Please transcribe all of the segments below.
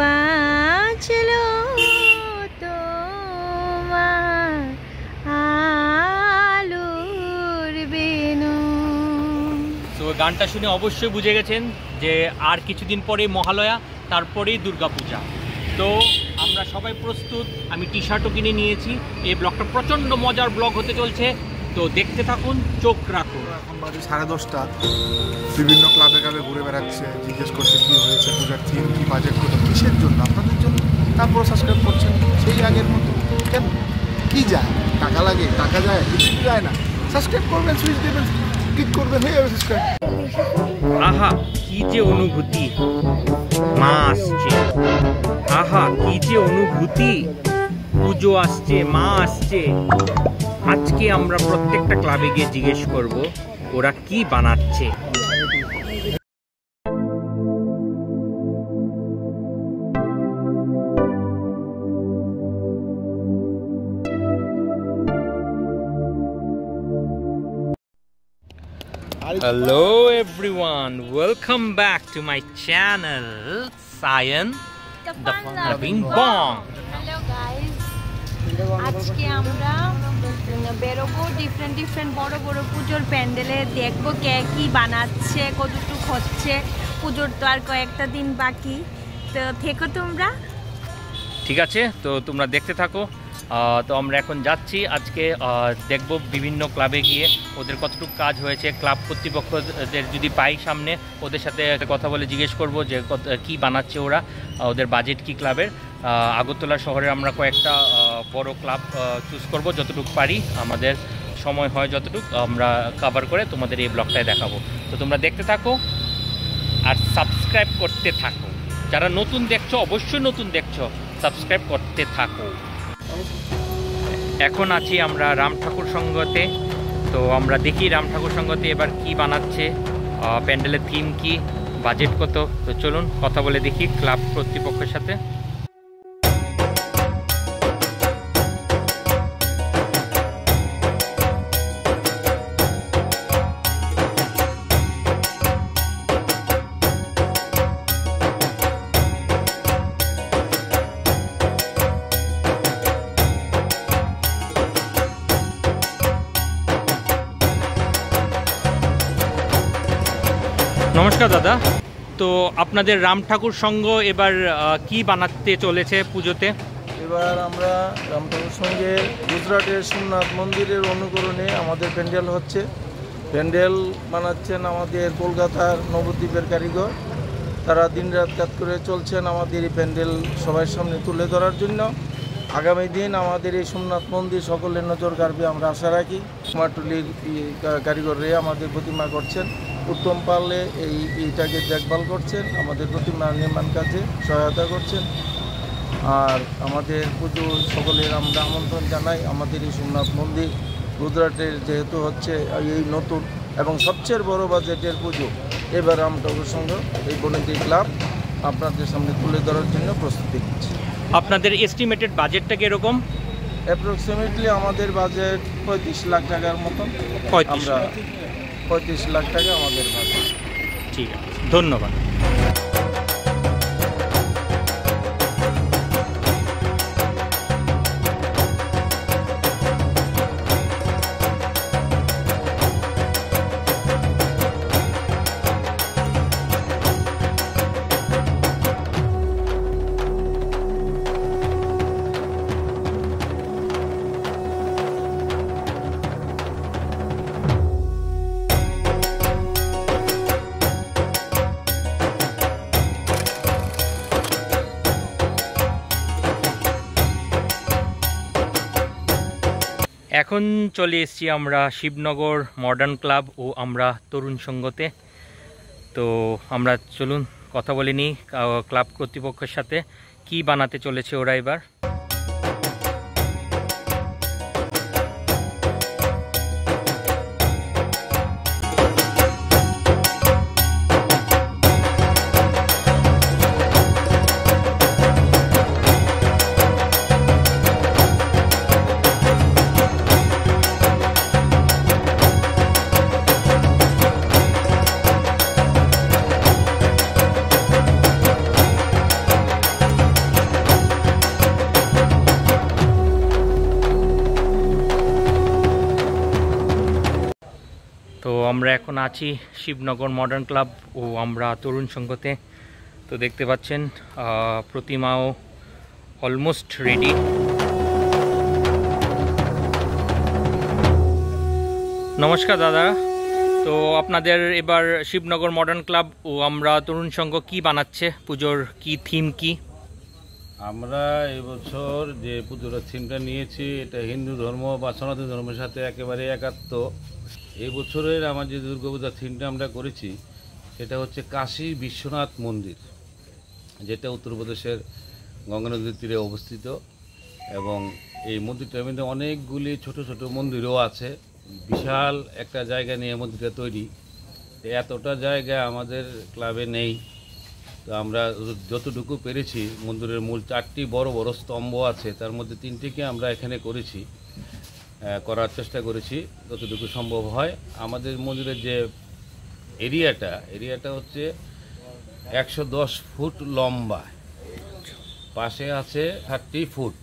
বাঁচলো আলোর তো গানটা শুনে অবশ্যই বুঝে গেছেন যে আর কিছুদিন পরে মহালয়া, তারপরেই দুর্গাপূজা। তো আমরা সবাই প্রস্তুত, আমি টি শার্টও কিনে নিয়েছি, এই ব্লগটা প্রচণ্ড মজার ব্লগ হতে চলছে। তো দেখতে থাকুন চোখ রাখুন। এখন বাজে সাড়ে দশটা। বিভিন্ন ক্লাবে ক্লাবে ঘুরে বেড়াচ্ছে জিজ্ঞেস করছে কী হয়েছে পূজার থিম কী বাজেট কত কিসের জন্য? আপনাদের জন্য তারপর সাবস্ক্রাইব করছেন সেই আগের মতো। কেন? কী যায়? টাকা লাগে টাকা যায় কিছু যায় না। সাবস্ক্রাইব করবেন সুইচ দেবেন ক্লিক করবেন হয়ে যাবে সাবস্ক্রাইব আহা কি যে অনুভূতি। মা আসছে। আহা কি যে অনুভূতি। পুজো আসছে মা আসছে। আজকে আমরা প্রত্যেকটা ক্লাবে গিয়ে জিজ্ঞেস করব ওরা কি বানাচ্ছে? Hello everyone welcome back to my channel Sayan the fun loving Bong hello guys আজকে আমরা বেরোবো ডিফারেন্ট ডিফারেন্ট বড় বড় পুজোর প্যান্ডেলে দেখব কে কি বানাচ্ছে, কতটুক হচ্ছে। পুজোর তো আর কয়েকটা দিন বাকি। তো থেকো তোমরা। ঠিক আছে, তো তোমরা দেখতে থাকো। তো আমরা এখন যাচ্ছি। আজকে দেখব বিভিন্ন ক্লাবে গিয়ে ওদের কতটুকু কাজ হয়েছে। ক্লাব কর্তৃপক্ষদের যদি পাই সামনে, ওদের সাথে কথা বলে জিজ্ঞেস করব যে কি বানাচ্ছে ওরা ওদের বাজেট কি ক্লাবের আগরতলা শহরে আমরা কয়েকটা বড় ক্লাব চুজ করব যতটুকু পারি। আমাদের সময় হয় যতটুকু, আমরা কভার করে তোমাদের এই ব্লগটায় দেখাবো। তো তোমরা দেখতে থাকো আর সাবস্ক্রাইব করতে থাকো। যারা নতুন দেখছ, অবশ্যই নতুন দেখছ সাবস্ক্রাইব করতে থাকো। এখন আছি আমরা রাম ঠাকুর সঙ্গতে। তো আমরা দেখি রাম ঠাকুর সঙ্গতে এবার কি বানাচ্ছে প্যান্ডেলের থিম কি বাজেট কত। তো চলুন কথা বলে দেখি ক্লাব কর্তৃপক্ষের সাথে। নমস্কার দাদা। তো আপনাদের রাম ঠাকুর সংঘ এবার কি বানাতে চলেছে পুজোতে? এবার আমরা রামঠাকুর সঙ্গে গুজরাটের সোমনাথ মন্দিরের অনুকরণে আমাদের প্যান্ডেল হচ্ছে। প্যান্ডেল বানাচ্ছেন আমাদের কলকাতার নবদ্বীপের কারিগর। তারা দিনরাত কাজ করে চলছেন আমাদের এই প্যান্ডেল সবার সামনে তুলে ধরার জন্য। আগামী দিন আমাদের এই সোমনাথ মন্দির সকলের নজর কাড়বে, আমরা আশা রাখি। কুমারটুলির কারিগররা আমাদের প্রতিমা করছেন। উত্তম পারলে এই এইটাকে দেখভাল করছেন আমাদের প্রতিমা নির্মাণ কাজে সহায়তা করছেন। আর আমাদের পুজো সকলের আমরা আমন্ত্রণ জানাই আমাদের এই সোমনাথ মন্দির গুজরাটের যেহেতু হচ্ছে এই নতুন এবং সবচেয়ে বড় বাজেটের পুজো। এবার রামঠাকুর সংঘ এই বনেদি ক্লাব আপনাদের সামনে তুলে ধরার জন্য প্রস্তুতি নিচ্ছে। আপনাদের এস্টিমেটেড বাজেটটা কীরকম অ্যাপ্রক্সিমেটলি আমাদের বাজেট পঁয়ত্রিশ লাখ টাকার মতন। আমরা পঁয়ত্রিশ লাখ টাকা আমাদের ভাগ। ঠিক আছে ধন্যবাদ। এখন চলে এসেছি আমরা শিবনগর মডার্ন ক্লাব ও আমরা তরুণ সঙ্গতে। তো আমরা চলুন কথা বলিনি ক্লাব কর্তৃপক্ষের সাথে। কি বানাতে চলেছে ওরা এবার? আমরা এখন আছি শিবনগর মডার্ন ক্লাব ও আমরা তরুণ সংঘতে। তো দেখতে পাচ্ছেন প্রতিমাও অলমোস্ট রেডি। নমস্কার দাদা। তো আপনাদের এবার শিবনগর মডার্ন ক্লাব ও আমরা তরুণ সংঘ কি বানাচ্ছে? পুজোর কি থিম কি? আমরা এবছর যে পুজোর থিমটা নিয়েছি, এটা হিন্দু ধর্ম বা সনাতন ধর্মের সাথে একেবারে একাত্ম। এই বছরের আমার যে দুর্গাপূজার থিমটা আমরা করেছি, সেটা হচ্ছে কাশী বিশ্বনাথ মন্দির, যেটা উত্তরপ্রদেশের গঙ্গা নদীর তীরে অবস্থিত। এবং এই মন্দিরটার মধ্যে অনেকগুলি ছোট ছোট মন্দিরও আছে। বিশাল একটা জায়গা নিয়ে মন্দিরটা তৈরি। এতটা জায়গা আমাদের ক্লাবে নেই। তো আমরা যতটুকু পেরেছি, মন্দিরের মূল চারটি বড় বড় স্তম্ভ আছে, তার মধ্যে তিনটিকে আমরা এখানে করেছি। করার চেষ্টা করেছি যতটুকু সম্ভব হয়। আমাদের মন্দিরের যে এরিয়াটা এরিয়াটা হচ্ছে একশো দশ ফুট লম্বা। পাশে আছে থার্টি ফুট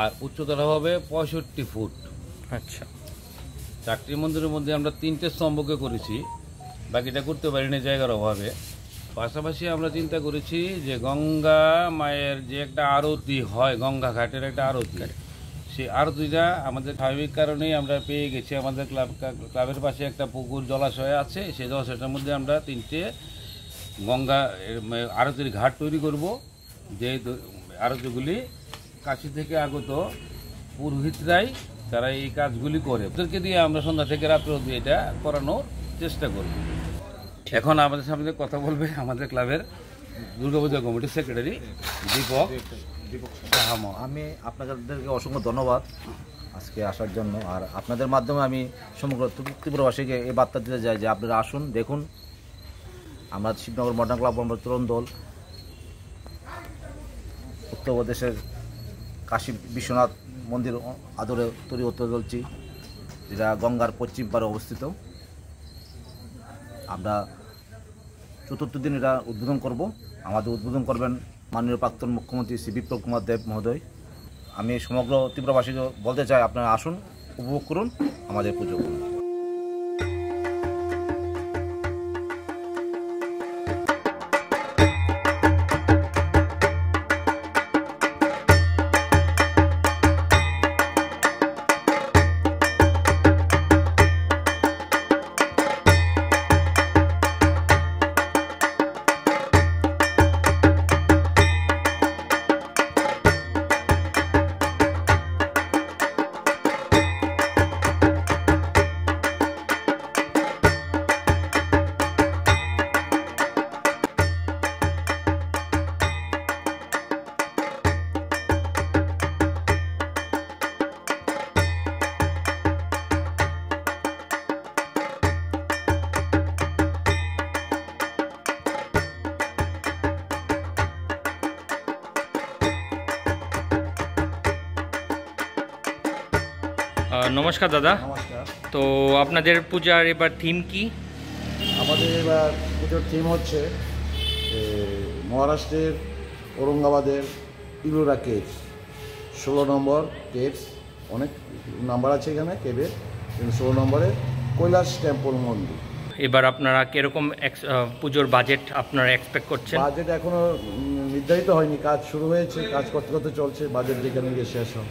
আর উচ্চতর হবে পঁয়ষট্টি ফুট। আচ্ছা। চারটি মন্দিরের মধ্যে আমরা তিনটে স্তম্ভকে করেছি বাকিটা করতে পারিনি জায়গার অভাবে। পাশাপাশি আমরা চিন্তা করেছি যে গঙ্গা মায়ের যে একটা আরতি হয় গঙ্গা ঘাটের একটা আরতি। সেই আরতিটা আমাদের স্বাভাবিক কারণেই আমরা পেয়ে গেছি। আমাদের ক্লাব ক্লাবের পাশে একটা পুকুর জলাশয় আছে। সেই জলাশয়টার মধ্যে আমরা তিনটে গঙ্গা আরতির ঘাট তৈরি করব। যে আরতিগুলি কাশি থেকে আগত পুরোহিতরাই তারা এই কাজগুলি করে। ওদেরকে দিয়ে আমরা সন্ধ্যা থেকে রাত্র অবধি এটা করানোর চেষ্টা করব। এখন আমাদের সামনে কথা বলবে আমাদের ক্লাবের দুর্গাপূজা কমিটির সেক্রেটারি, দীপক। আমি আপনাদেরকে অসংখ্য ধন্যবাদ আজকে আসার জন্য। আর আপনাদের মাধ্যমে আমি সমগ্র ত্রিপু- ত্রিপুরাবাসীকে এই বার্তা দিতে চাই যে আপনারা আসুন, দেখুন। আমরা শিবনগর মডার্ন ক্লাব আমরা তরুণ দল উত্তরপ্রদেশের কাশী বিশ্বনাথ মন্দির আদরে তৈরি করতে চলছি, যেটা গঙ্গার পশ্চিম পারে অবস্থিত। আমরা চতুর্থ দিন এটা উদ্বোধন করব। আমাদের উদ্বোধন করবেন মাননীয় প্রাক্তন মুখ্যমন্ত্রী শ্রী বিপ্লব কুমার দেব মহোদয়, আমি সমগ্র ত্রিপুরাবাসীকে বলতে চাই, আপনারা আসুন, উপভোগ করুন, আমাদের পুজো করুন। নমস্কার দাদা। নমস্কার। তো আপনাদের পূজার এবার থিম কি? আমাদের এবার পুজোর থিম হচ্ছে মহারাষ্ট্রের ঔরঙ্গাবাদের ইলোরা কেভস ষোলো নম্বর কেভস অনেক নাম্বার আছে এখানে কেভের কিন্তু ষোলো নম্বরে কৈলাস টেম্পল মন্দির। এবার আপনারা কীরকম পুজোর বাজেট আপনারা এক্সপেক্ট করছেন? বাজেট এখনও নির্ধারিত হয়নি। কাজ শুরু হয়েছে কাজ করতে করতে চলছে বাজেট যেখানে গিয়ে শেষ হয়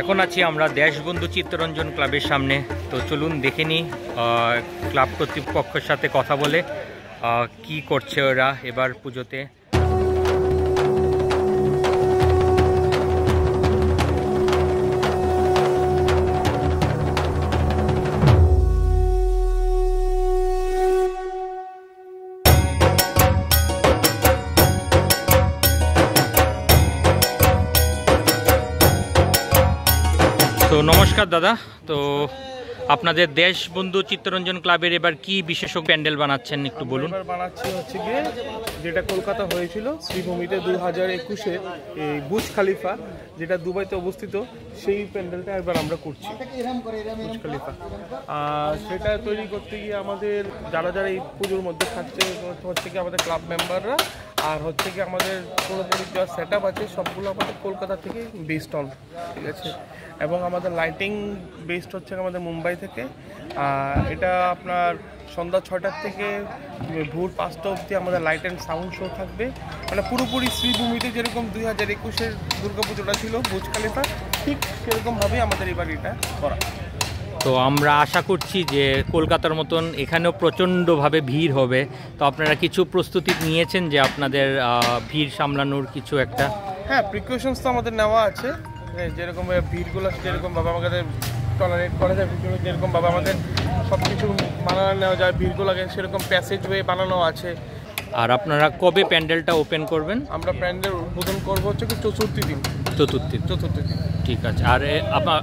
এখন আছি আমরা দেশবন্ধু চিত্তরঞ্জন ক্লাবের সামনে। তো চলুন দেখে নিই ক্লাব কর্তৃপক্ষের সাথে কথা বলে কি করছে ওরা এবার পুজোতে। তো নমস্কার দাদা। তো আপনাদের দেশবন্ধু চিত্তরঞ্জন ক্লাবের এবার কি বিশেষ প্যান্ডেল বানাচ্ছেন একটু বলুন। বানাচ্ছি হচ্ছে গিয়ে যেটা কলকাতা হয়েছিল শ্রীভূমিতে দু হাজার একুশে এই বুজ খালিফা যেটা দুবাইতে অবস্থিত সেই প্যান্ডেলটা একবার আমরা করছি বুজ খালিফা। আর সেটা তৈরি করতে গিয়ে আমাদের যারা যারা এই পুজোর মধ্যে থাকছে হচ্ছে কি আমাদের ক্লাব মেম্বাররা আর হচ্ছে কি আমাদের পুরোপুরি যা সেট আছে, সবগুলো আমাদের কলকাতা থেকে বেসড অন ঠিক আছে? এবং আমাদের লাইটিং বেসড হচ্ছে আমাদের মুম্বাই থেকে। এটা আপনার সন্ধ্যা ছটার থেকে ভোর পাঁচটা অবধি আমাদের লাইট অ্যান্ড সাউন্ড শো থাকবে। মানে পুরোপুরি শ্রীভূমিতে যেরকম দুই হাজার একুশের দুর্গাপুজোটা ছিল বুজ খালিফা ঠিক সেরকমভাবেই আমাদের এবার এটা করা। তো আমরা আশা করছি যে কলকাতার মতন এখানেও প্রচণ্ডভাবে ভিড় হবে। তো আপনারা কিছু প্রস্তুতি নিয়েছেন যে আপনাদের ভিড় সামলানোর কিছু একটা? হ্যাঁ প্রিকশনস তো আমাদের নেওয়া আছে। যেরকম ভিড়গুলো যেরকম বাবা আমাদের টলারেট করা যায় ভিড়গুলো যেরকম বাবা আমাদের সব কিছু বানানো নেওয়া যায় ভিড়গুলোকে সেরকম প্যাসেজ ওয়ে বানানো আছে। আর আপনারা কবে প্যান্ডেলটা ওপেন করবেন? আমরা প্যান্ডেল উদ্বোধন করব হচ্ছে কি চতুর্থী দিন। চতুর্থী চতুর্থী দিন। ঠিক আছে। আর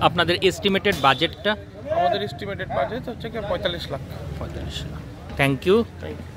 আপনাদের এস্টিমেটেড বাজেটটা আমাদের এস্টিমেটেড বাজেট হচ্ছে কি পঁয়তাল্লিশ লাখ। পঁয়তাল্লিশ lakh. Thank you thank you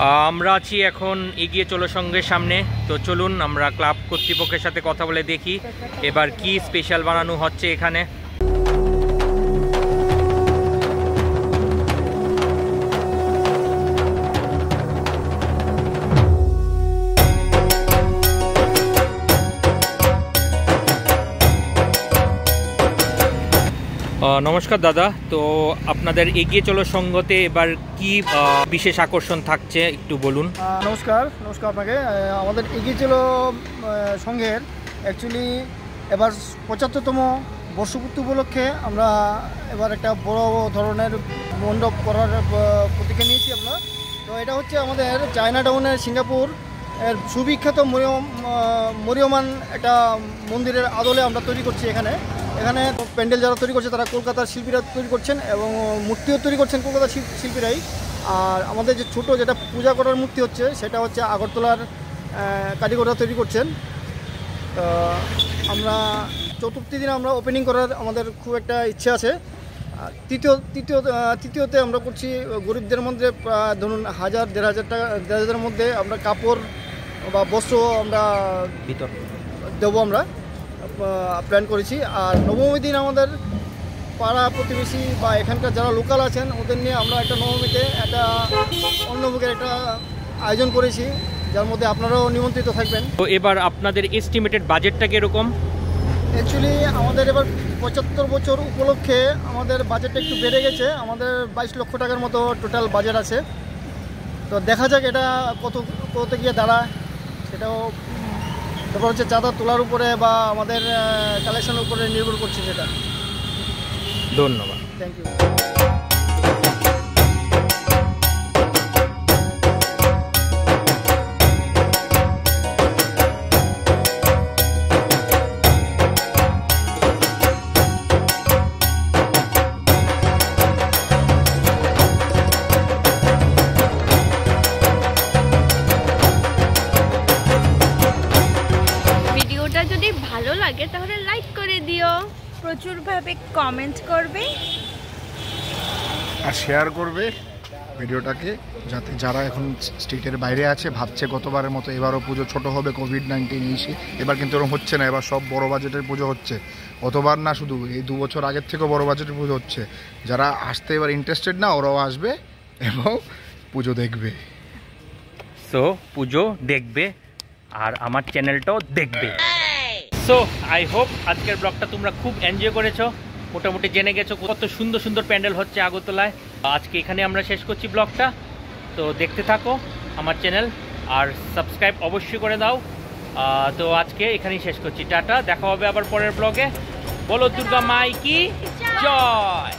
আমরা আছি এখন এগিয়ে চলো সঙ্গে সামনে। তো চলুন, আমরা ক্লাব কর্তৃপক্ষের সাথে কথা বলে দেখি। এবার কি স্পেশাল বানানো হচ্ছে এখানে? নমস্কার দাদা। তো আপনাদের এগিয়ে চলো সঙ্গতে, এবার কি বিশেষ আকর্ষণ থাকছে একটু বলুন। নমস্কার নমস্কার আপনাকে। আমাদের এগিয়ে চলো সংঘের অ্যাকচুয়ালি এবার পঁচাত্তরতম বর্ষপূর্তি উপলক্ষে আমরা এবার একটা বড় ধরনের মণ্ডপ করার প্রতিজ্ঞা নিয়েছি আমরা। তো এটা হচ্ছে আমাদের চায়না টাউনের সিঙ্গাপুর। এর সুবিখ্যাত মরিয়ম মরিয়মান একটা মন্দিরের আদলে আমরা তৈরি করছি এখানে। এখানে প্যান্ডেল যারা তৈরি করছে তারা কলকাতার শিল্পীরা তৈরি করছেন এবং মূর্তিও তৈরি করছেন কলকাতার শিল- শিল্পীরাই। আর আমাদের যে ছোট যেটা পূজা করার মূর্তি হচ্ছে সেটা হচ্ছে আগরতলার কারিগররা তৈরি করছেন। আমরা চতুর্থী দিনে আমরা ওপেনিং করার আমাদের খুব একটা ইচ্ছে আছে। তৃতীয় তৃতীয় তৃতীয়তে আমরা করছি গরিবদের মধ্যে ধরুন হাজার দেড় হাজার টাকা দেড় হাজারের মধ্যে আমরা কাপড় বা বস্ত্র আমরা ভিতর দেবো আমরা। প্ল্যান করেছি। আর নবমী দিন আমাদের পাড়া প্রতিবেশী বা এখানকার যারা লোকাল আছেন ওদের নিয়ে আমরা একটা নবমীতে একটা অন্নভোগের একটা আয়োজন করেছি যার মধ্যে আপনারাও নিমন্ত্রিত থাকবেন। তো এবার আপনাদের এস্টিমেটেড বাজেটটা কীরকম? অ্যাকচুয়ালি আমাদের এবার পঁচাত্তর বছর উপলক্ষে আমাদের বাজেটটা একটু বেড়ে গেছে। আমাদের বাইশ লক্ষ টাকার মতো টোটাল বাজেট আছে। তো দেখা যাক এটা কত কত গিয়ে দাঁড়ায় সেটাও ব্যাপার হচ্ছে চাঁদা তোলার উপরে বা আমাদের কালেকশনের উপরে নির্ভর করছে সেটা। ধন্যবাদ। থ্যাংক ইউ প্রচুরভাবে কমেন্ট করবে। আর শেয়ার করবে ভিডিওটাকে যাতে যারা এখন স্টেটের বাইরে আছে ভাবছে গতবারের মতো এবারও পুজো ছোট হবে কোভিড নাইন্টিন এসে এবার কিন্তু এরকম হচ্ছে না এবার সব বড় বাজেটের পুজো হচ্ছে। গতবার না শুধু এই দু বছর আগের থেকেও বড় বাজেটের পুজো হচ্ছে। যারা আসতে এবার ইন্টারেস্টেড না ওরাও আসবে এবং পুজো দেখবে। সো পুজো দেখবে আর আমার চ্যানেলটাও দেখবে। সো আই হোপ আজকের ব্লগটা তোমরা খুব এনজয় করেছ। মোটামুটি জেনে গেছো কত সুন্দর সুন্দর প্যান্ডেল হচ্ছে আগরতলায়। আজকে এখানে আমরা শেষ করছি ব্লগটা। তো দেখতে থাকো আমার চ্যানেল আর সাবস্ক্রাইব অবশ্যই করে দাও। তো আজকে এখানেই শেষ করছি। টাটা দেখা হবে আবার পরের ব্লগে। বলো দুর্গা মাই কি? জয়।